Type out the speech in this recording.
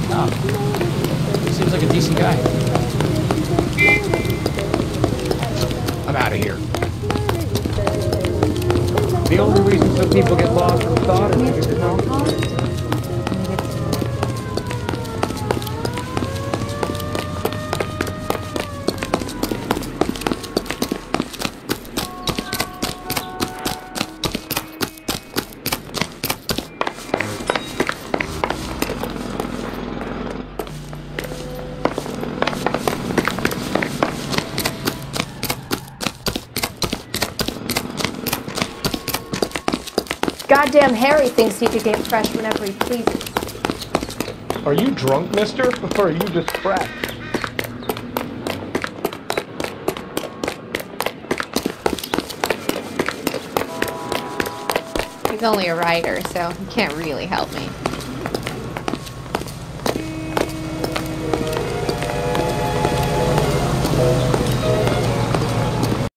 He. Seems like a decent guy. I'm out of here. The only reason some people get lost from thought is because they're not Goddamn Harry thinks he could get fresh whenever he pleases. Are you drunk, mister? Or are you just fresh? He's only a writer, so he can't really help me.